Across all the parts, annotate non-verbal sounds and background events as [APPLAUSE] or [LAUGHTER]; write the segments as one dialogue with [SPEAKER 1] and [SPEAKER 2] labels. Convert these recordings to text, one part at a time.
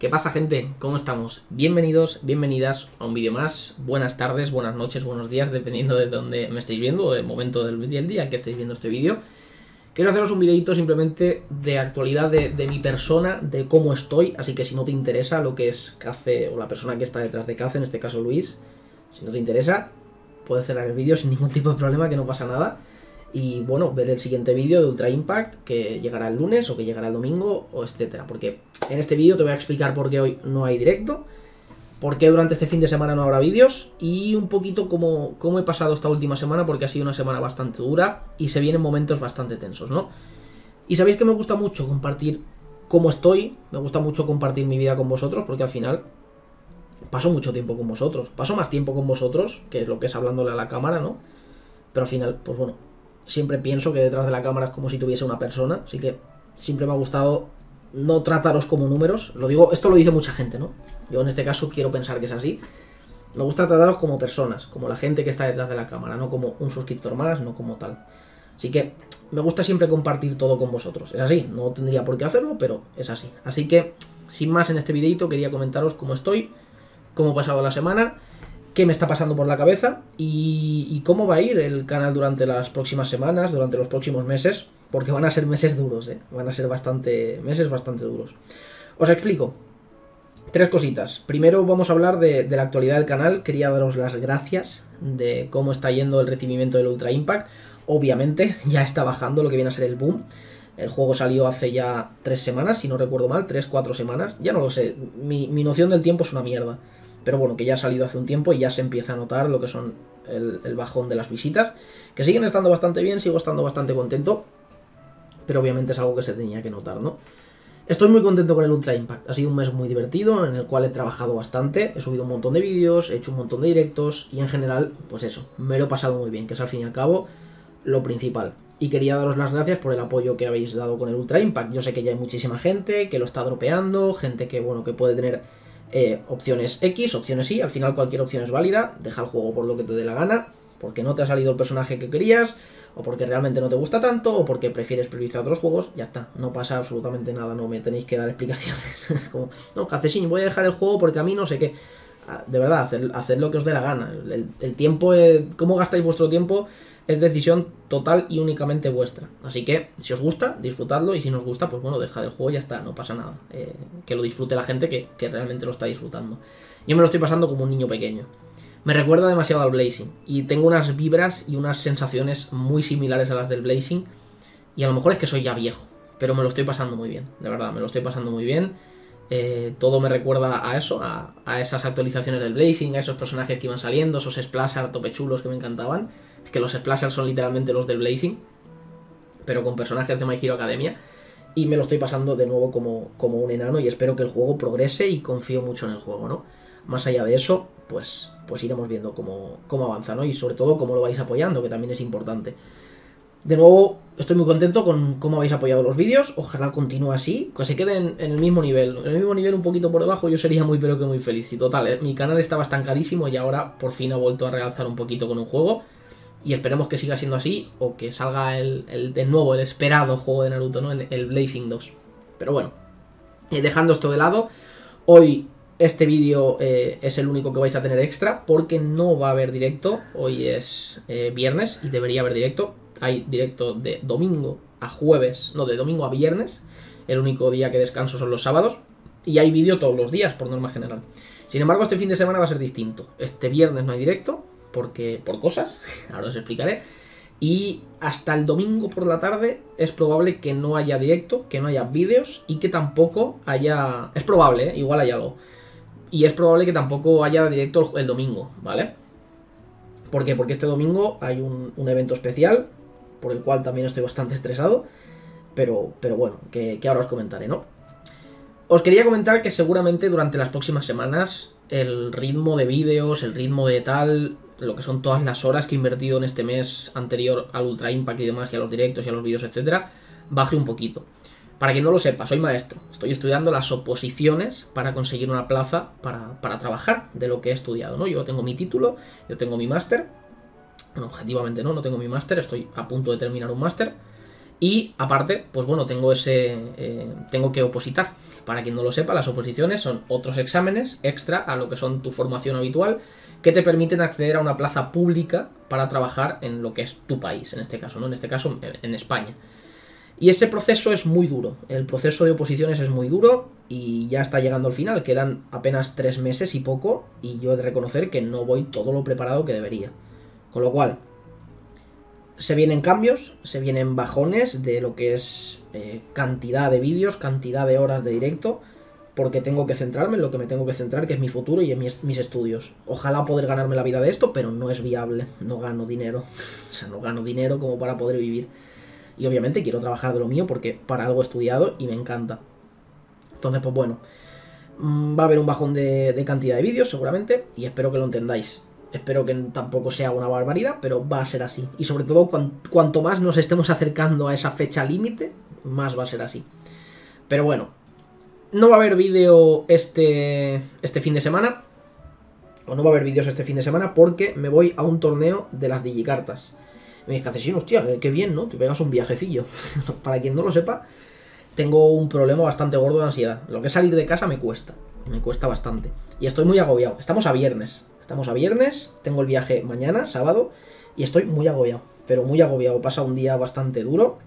[SPEAKER 1] ¿Qué pasa gente? ¿Cómo estamos? Bienvenidos, bienvenidas a un vídeo más. Buenas tardes, buenas noches, buenos días, dependiendo de dónde me estéis viendo o del momento del día, que estéis viendo este vídeo. Quiero haceros un videito simplemente de actualidad de, de, mi persona, de cómo estoy, así que si no te interesa lo que es Cace o la persona que está detrás de Cace, en este caso Luis, si no te interesa, puedes cerrar el vídeo sin ningún tipo de problema, que no pasa nada y bueno, ver el siguiente vídeo de Ultra Impact que llegará el lunes o que llegará el domingo o etcétera, porque en este vídeo te voy a explicar por qué hoy no hay directo, por qué durante este fin de semana no habrá vídeos y un poquito cómo, cómo he pasado esta última semana porque ha sido una semana bastante dura y se vienen momentos bastante tensos, ¿no? Y sabéis que me gusta mucho compartir cómo estoy, me gusta mucho compartir mi vida con vosotros porque al final paso mucho tiempo con vosotros, paso más tiempo con vosotros, que es lo que es hablándole a la cámara, ¿no? Pero al final, pues bueno, siempre pienso que detrás de la cámara es como si tuviese una persona, así que siempre me ha gustado no trataros como números. Lo digo, esto lo dice mucha gente, ¿no? Yo en este caso quiero pensar que es así. Me gusta trataros como personas, como la gente que está detrás de la cámara, no como un suscriptor más, no como tal. Así que me gusta siempre compartir todo con vosotros. Es así, no tendría por qué hacerlo, pero es así. Así que, sin más en este videito, quería comentaros cómo estoy, cómo ha pasado la semana qué me está pasando por la cabeza y, cómo va a ir el canal durante las próximas semanas, durante los próximos meses, porque van a ser meses duros, ¿eh? van a ser bastante meses bastante duros. Os explico. Tres cositas. Primero vamos a hablar de, la actualidad del canal. Quería daros las gracias de cómo está yendo el recibimiento del Ultra Impact. Obviamente [LAUGHS] ya está bajando lo que viene a ser el boom. El juego salió hace ya tres semanas, si no recuerdo mal, tres, cuatro semanas. Ya no lo sé. Mi noción del tiempo es una mierda pero bueno, que ya ha salido hace un tiempo y ya se empieza a notar lo que son el, bajón de las visitas, que siguen estando bastante bien, sigo estando bastante contento, pero obviamente es algo que se tenía que notar, ¿no? Estoy muy contento con el Ultra Impact, ha sido un mes muy divertido en el cual he trabajado bastante, he subido un montón de vídeos, he hecho un montón de directos y en general, pues eso, me lo he pasado muy bien, que es al fin y al cabo lo principal. Y quería daros las gracias por el apoyo que habéis dado con el Ultra Impact. Yo sé que ya hay muchísima gente que lo está dropeando, gente que, bueno, que puede tener eh, opciones X, opciones Y, al final cualquier opción es válida, deja el juego por lo que te dé la gana, porque no te ha salido el personaje que querías, o porque realmente no te gusta tanto, o porque prefieres priorizar otros juegos, ya está, no pasa absolutamente nada, no me tenéis que dar explicaciones. [LAUGHS] es como, no, Cacesín, voy a dejar el juego porque a mí no sé qué. Ah, de verdad, haced, lo que os dé la gana. El, tiempo, cómo gastáis vuestro tiempo es decisión total y únicamente vuestra. Así que, si os gusta, disfrutadlo y si no os gusta, pues bueno, dejad el juego y ya está, no pasa nada. Eh, que lo disfrute la gente que, realmente lo está disfrutando. Yo me lo estoy pasando como un niño pequeño. Me recuerda demasiado al Blazing y tengo unas vibras y unas sensaciones muy similares a las del Blazing y a lo mejor es que soy ya viejo, pero me lo estoy pasando muy bien, de verdad, me lo estoy pasando muy bien. Eh, todo me recuerda a eso, a, a, esas actualizaciones del Blazing, a esos personajes que iban saliendo, esos Splashar topechulos que me encantaban que los Splashers son literalmente los del Blazing, pero con personajes de My Hero Academia. Y me lo estoy pasando de nuevo como, como un enano y espero que el juego progrese y confío mucho en el juego, ¿no? Más allá de eso, pues, pues iremos viendo cómo, cómo avanza, ¿no? Y sobre todo cómo lo vais apoyando, que también es importante. De nuevo, estoy muy contento con cómo habéis apoyado los vídeos. Ojalá continúe así, que se queden en, el mismo nivel. En el mismo nivel, un poquito por debajo, yo sería muy pero que muy feliz. Y total, ¿eh? mi canal estaba estancadísimo y ahora por fin ha vuelto a realzar un poquito con un juego. Y esperemos que siga siendo así o que salga el, de nuevo, el esperado juego de Naruto, ¿no? El, Blazing 2. Pero bueno, eh, dejando esto de lado, hoy este vídeo eh, es el único que vais a tener extra porque no va a haber directo. Hoy es eh, viernes y debería haber directo. Hay directo de domingo a jueves, no, de domingo a viernes. El único día que descanso son los sábados. Y hay vídeo todos los días, por norma general. Sin embargo, este fin de semana va a ser distinto. Este viernes no hay directo, porque por cosas, [LAUGHS] ahora os explicaré. Y hasta el domingo por la tarde es probable que no haya directo, que no haya vídeos y que tampoco haya... Es probable, ¿eh? igual hay algo. Y es probable que tampoco haya directo el, domingo, ¿vale? ¿Por qué? Porque este domingo hay un, evento especial, por el cual también estoy bastante estresado. Pero, pero bueno, que, que ahora os comentaré, ¿no? Os quería comentar que seguramente durante las próximas semanas el ritmo de vídeos, el ritmo de tal, lo que son todas las horas que he invertido en este mes anterior al Ultra Impact y demás, y a los directos y a los vídeos, etcétera, baje un poquito. Para quien no lo sepa, soy maestro. Estoy estudiando las oposiciones para conseguir una plaza para, para trabajar de lo que he estudiado, ¿no? Yo tengo mi título, yo tengo mi máster. Bueno, objetivamente no, no tengo mi máster, estoy a punto de terminar un máster. Y aparte, pues bueno, tengo ese. eh, tengo que opositar. Para quien no lo sepa, las oposiciones son otros exámenes extra a lo que son tu formación habitual que te permiten acceder a una plaza pública para trabajar en lo que es tu país, en este caso, ¿no? En este caso, en, en España. Y ese proceso es muy duro. El proceso de oposiciones es muy duro y ya está llegando al final. Quedan apenas tres meses y poco. Y yo he de reconocer que no voy todo lo preparado que debería. Con lo cual, se vienen cambios, se vienen bajones de lo que es eh, cantidad de vídeos, cantidad de horas de directo, porque tengo que centrarme en lo que me tengo que centrar, que es mi futuro y en mis, mis estudios. Ojalá poder ganarme la vida de esto, pero no es viable, no gano dinero, [LAUGHS] o sea, no gano dinero como para poder vivir. Y obviamente quiero trabajar de lo mío porque para algo he estudiado y me encanta. Entonces, pues bueno, mm, va a haber un bajón de, cantidad de vídeos seguramente y espero que lo entendáis. Espero que tampoco sea una barbaridad, pero va a ser así. Y sobre todo, cuan- cuanto más nos estemos acercando a esa fecha límite, más va a ser así. Pero bueno, no va a haber vídeo este, este fin de semana. O no va a haber vídeos este fin de semana porque me voy a un torneo de las digicartas. Dice, sí, hostia, qué- qué bien, ¿no? Te pegas un viajecillo. [LAUGHS] Para quien no lo sepa, tengo un problema bastante gordo de ansiedad. Lo que es salir de casa me cuesta. Me cuesta bastante. Y estoy muy agobiado. Estamos a viernes. Estamos a viernes. Tengo el viaje mañana, sábado. Y estoy muy agobiado. Pero muy agobiado. Pasa un día bastante duro.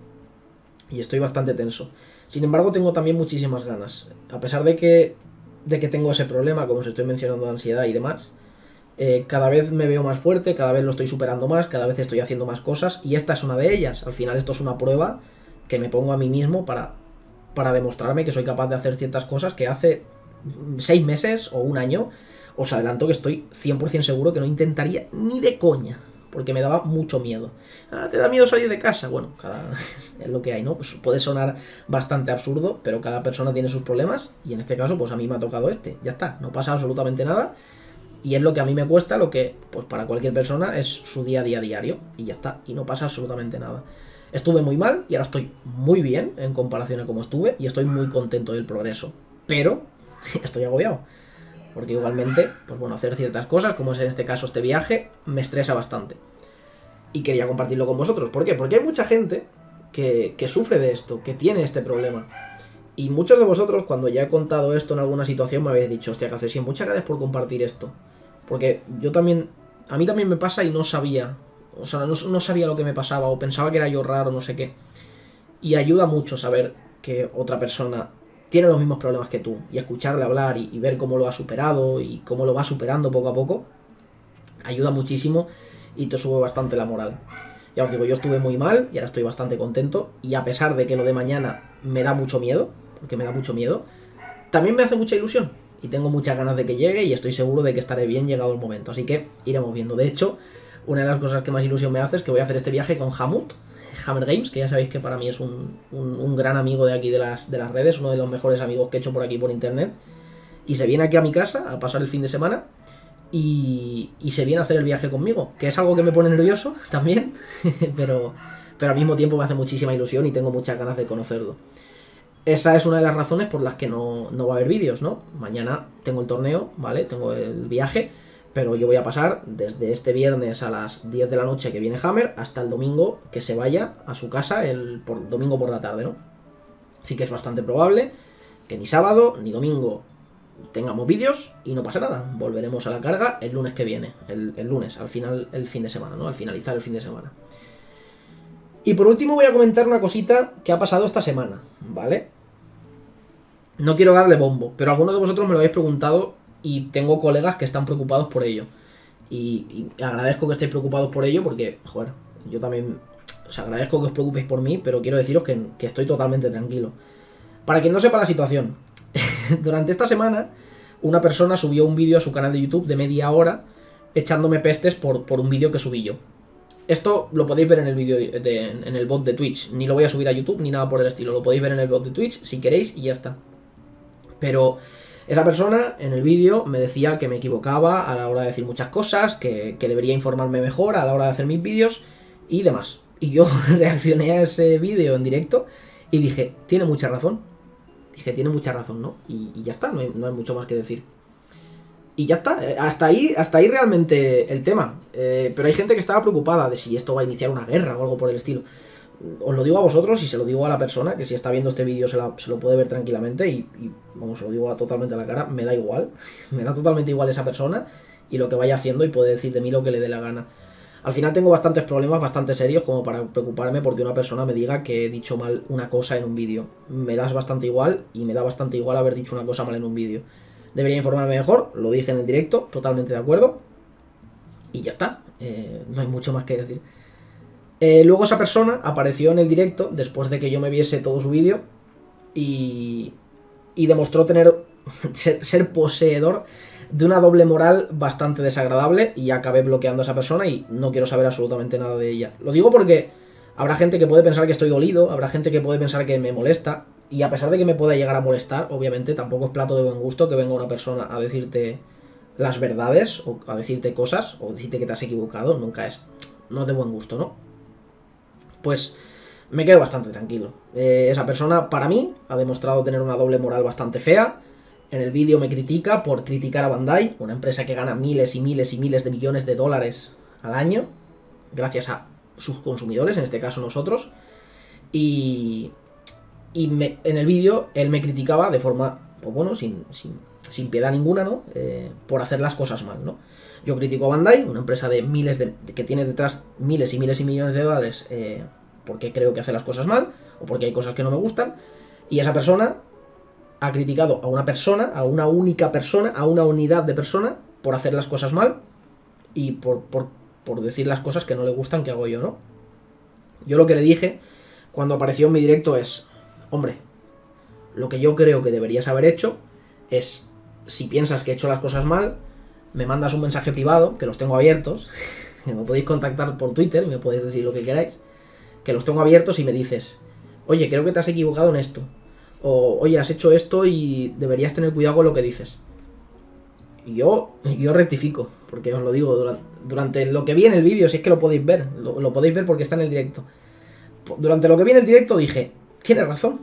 [SPEAKER 1] Y estoy bastante tenso. Sin embargo, tengo también muchísimas ganas. A pesar de que, de que tengo ese problema, como os estoy mencionando, de ansiedad y demás. Eh, cada vez me veo más fuerte, cada vez lo estoy superando más, cada vez estoy haciendo más cosas. Y esta es una de ellas. Al final esto es una prueba que me pongo a mí mismo para, para demostrarme que soy capaz de hacer ciertas cosas que hace mm, seis meses o un año os adelanto que estoy 100% seguro que no intentaría ni de coña, porque me daba mucho miedo. Ah, ¿Te da miedo salir de casa? Bueno, cada... [LAUGHS] es lo que hay, ¿no? Pues puede sonar bastante absurdo, pero cada persona tiene sus problemas y en este caso pues a mí me ha tocado este. Ya está, no pasa absolutamente nada y es lo que a mí me cuesta, lo que pues para cualquier persona es su día a día diario y ya está, y no pasa absolutamente nada. Estuve muy mal y ahora estoy muy bien en comparación a cómo estuve y estoy muy contento del progreso. Pero [LAUGHS] estoy agobiado. Porque igualmente, pues bueno, hacer ciertas cosas, como es en este caso este viaje, me estresa bastante. Y quería compartirlo con vosotros. ¿Por qué? Porque hay mucha gente que, sufre de esto, que tiene este problema. Y muchos de vosotros, cuando ya he contado esto en alguna situación, me habéis dicho, hostia, que sí, muchas gracias por compartir esto. Porque yo también, a mí también me pasa y no sabía. O sea, no, sabía lo que me pasaba o pensaba que era yo raro, no sé qué. Y ayuda mucho saber que otra persona tiene los mismos problemas que tú y escucharle hablar y, y ver cómo lo ha superado y cómo lo va superando poco a poco, ayuda muchísimo y te sube bastante la moral. Ya os digo, yo estuve muy mal y ahora estoy bastante contento y a pesar de que lo de mañana me da mucho miedo, porque me da mucho miedo, también me hace mucha ilusión y tengo muchas ganas de que llegue y estoy seguro de que estaré bien llegado el momento, así que iremos viendo. De hecho, una de las cosas que más ilusión me hace es que voy a hacer este viaje con Hamut, Hammer Games, que ya sabéis que para mí es un, un, gran amigo de aquí de las, de las redes, uno de los mejores amigos que he hecho por aquí por internet. Y se viene aquí a mi casa a pasar el fin de semana y, y se viene a hacer el viaje conmigo, que es algo que me pone nervioso [LAUGHS] también, [LAUGHS] pero, pero al mismo tiempo me hace muchísima ilusión y tengo muchas ganas de conocerlo. Esa es una de las razones por las que no, no va a haber vídeos, ¿no? Mañana tengo el torneo, ¿vale? Tengo el viaje, pero yo voy a pasar desde este viernes a las 10 de la noche que viene Hammer hasta el domingo que se vaya a su casa el por, domingo por la tarde, ¿no? Así que es bastante probable que ni sábado ni domingo tengamos vídeos y no pasa nada. Volveremos a la carga el lunes que viene, el, el, lunes, al final, el fin de semana, ¿no? Al finalizar el fin de semana. Y por último voy a comentar una cosita que ha pasado esta semana, ¿vale? No quiero darle bombo, pero algunos de vosotros me lo habéis preguntado y tengo colegas que están preocupados por ello. Y, agradezco que estéis preocupados por ello porque, joder, yo también os agradezco que os preocupéis por mí, pero quiero deciros que, que estoy totalmente tranquilo. Para quien no sepa la situación, [LAUGHS] durante esta semana una persona subió un vídeo a su canal de YouTube de media hora echándome pestes por, por un vídeo que subí yo. Esto lo podéis ver en el vídeo en el bot de Twitch. Ni lo voy a subir a YouTube ni nada por el estilo. Lo podéis ver en el bot de Twitch si queréis y ya está. Pero esa persona en el vídeo me decía que me equivocaba a la hora de decir muchas cosas, que, que, debería informarme mejor a la hora de hacer mis vídeos y demás. Y yo [LAUGHS] reaccioné a ese vídeo en directo y dije, tiene mucha razón. Dije, tiene mucha razón, ¿no? Y, ya está, no hay, mucho más que decir. Y ya está, hasta ahí, hasta ahí realmente el tema. Eh, pero hay gente que estaba preocupada de si esto va a iniciar una guerra o algo por el estilo. os lo digo a vosotros y se lo digo a la persona que si está viendo este vídeo se, lo puede ver tranquilamente y, y, vamos, se lo digo totalmente a la cara, me da igual, [LAUGHS] me da totalmente igual esa persona y lo que vaya haciendo y puede decir de mí lo que le dé la gana. Al final tengo bastantes problemas bastante serios como para preocuparme porque una persona me diga que he dicho mal una cosa en un vídeo. Me das bastante igual y me da bastante igual haber dicho una cosa mal en un vídeo. Debería informarme mejor, lo dije en el directo, totalmente de acuerdo. Y ya está, eh, no hay mucho más que decir. Eh, luego esa persona apareció en el directo después de que yo me viese todo su vídeo y, y demostró tener [LAUGHS] ser poseedor de una doble moral bastante desagradable y acabé bloqueando a esa persona y no quiero saber absolutamente nada de ella. Lo digo porque habrá gente que puede pensar que estoy dolido, habrá gente que puede pensar que me molesta y a pesar de que me pueda llegar a molestar, obviamente tampoco es plato de buen gusto que venga una persona a decirte las verdades o a decirte cosas o decirte que te has equivocado, nunca es no es de buen gusto, ¿no? Pues me quedo bastante tranquilo. Eh, esa persona, para mí, ha demostrado tener una doble moral bastante fea en el vídeo me critica por criticar a Bandai, una empresa que gana miles y miles y miles de millones de dólares al año, gracias a sus consumidores, en este caso nosotros. Y, y en el vídeo él me criticaba de forma, pues bueno, sin, sin, piedad ninguna, ¿no? Eh, por hacer las cosas mal, ¿no? Yo critico a Bandai, una empresa de miles de, que tiene detrás miles y miles y millones de dólares, eh, porque creo que hace las cosas mal, o porque hay cosas que no me gustan. Y esa persona ha criticado a una persona, a una única persona, a una unidad de persona, por hacer las cosas mal y por, decir las cosas que no le gustan que hago yo, ¿no? Yo lo que le dije cuando apareció en mi directo es, hombre, lo que yo creo que deberías haber hecho es, si piensas que he hecho las cosas mal, me mandas un mensaje privado, que los tengo abiertos, [LAUGHS] me podéis contactar por Twitter, me podéis decir lo que queráis, que los tengo abiertos y me dices, oye, creo que te has equivocado en esto, o, oye, has hecho esto y deberías tener cuidado con lo que dices. Y yo, yo rectifico, porque os lo digo, durante, lo que vi en el vídeo, si es que lo podéis ver, lo, podéis ver porque está en el directo. Durante lo que vi en el directo dije, tienes razón,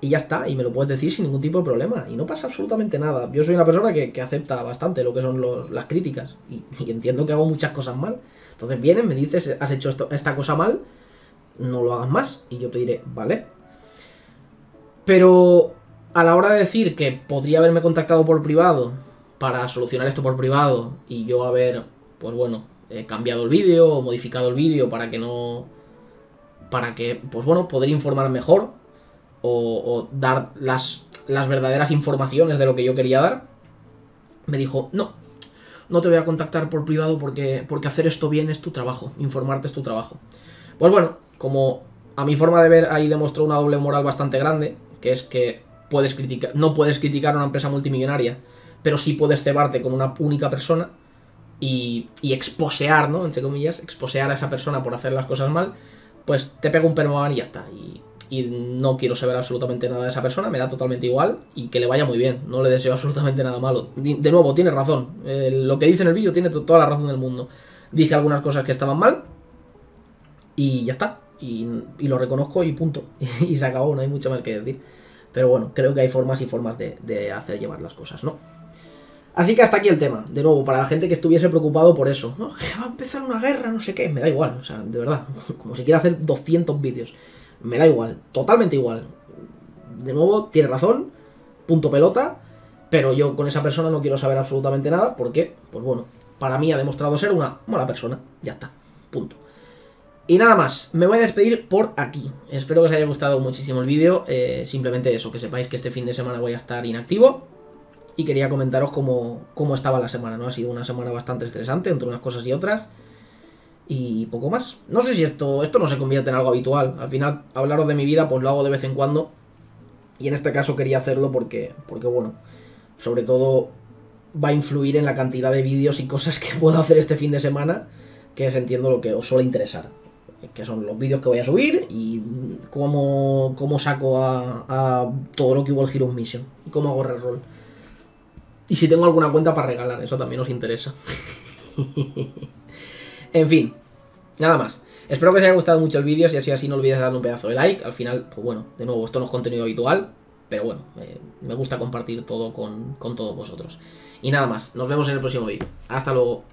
[SPEAKER 1] y ya está, y me lo puedes decir sin ningún tipo de problema, y no pasa absolutamente nada. Yo soy una persona que, acepta bastante lo que son las críticas, y, entiendo que hago muchas cosas mal. Entonces vienes, me dices, has hecho esta cosa mal, no lo hagas más, y yo te diré, vale, pero a la hora de decir que podría haberme contactado por privado para solucionar esto por privado y yo haber, pues bueno, eh, cambiado el vídeo o modificado el vídeo para que no... para que, pues bueno, poder informar mejor o, dar las, las verdaderas informaciones de lo que yo quería dar, me dijo, no, no te voy a contactar por privado porque, porque hacer esto bien es tu trabajo, informarte es tu trabajo. Pues bueno, como a mi forma de ver ahí demostró una doble moral bastante grande, que es que puedes criticar, no puedes criticar a una empresa multimillonaria, pero sí puedes cebarte con una única persona y, y exposear, ¿no? Entre comillas, exposear a esa persona por hacer las cosas mal, pues te pega un permoan y ya está. Y, no quiero saber absolutamente nada de esa persona, me da totalmente igual y que le vaya muy bien, no le deseo [LAUGHS] absolutamente nada malo. De nuevo, tiene razón, lo que dice en el vídeo tiene toda la razón del mundo. Dije algunas cosas que estaban mal y ya está. Y, lo reconozco y punto. [LAUGHS] y se acabó, no hay mucho más que decir. Pero bueno, creo que hay formas y formas de, hacer llevar las cosas, ¿no? Así que hasta aquí el tema. De nuevo, para la gente que estuviese preocupado por eso. No, que va a empezar una guerra, no sé qué. Me da igual, o sea, de verdad. [LAUGHS] Como si quiera hacer 200 vídeos. Me da igual, totalmente igual. De nuevo, tiene razón. Punto pelota. Pero yo con esa persona no quiero saber absolutamente nada. Porque, pues bueno, para mí ha demostrado ser una mala persona. Ya está. Punto. Y nada más, me voy a despedir por aquí. Espero que os haya gustado muchísimo el vídeo. Eh, simplemente eso, que sepáis que este fin de semana voy a estar inactivo. Y quería comentaros cómo, cómo estaba la semana, ¿no? Ha sido una semana bastante estresante entre unas cosas y otras. Y poco más. No sé si esto, esto no se convierte en algo habitual. Al final, hablaros de mi vida, pues lo hago de vez en cuando. Y en este caso quería hacerlo porque, porque bueno, sobre todo va a influir en la cantidad de vídeos y cosas que [LAUGHS] puedo hacer este fin de semana. Que es entiendo lo que os suele interesar que son los vídeos que voy a subir y cómo, cómo saco a, todo lo que hubo el Hero Mission y cómo hago reroll. Y si tengo alguna cuenta para regalar, eso también os interesa. [LAUGHS] en fin, nada más. Espero que os haya gustado mucho el vídeo, si así así no olvidéis darle un pedazo de like. Al final, pues bueno, de nuevo, esto no es contenido habitual, pero bueno, me gusta compartir todo con, con todos vosotros. Y nada más, nos vemos en el próximo vídeo. Hasta luego.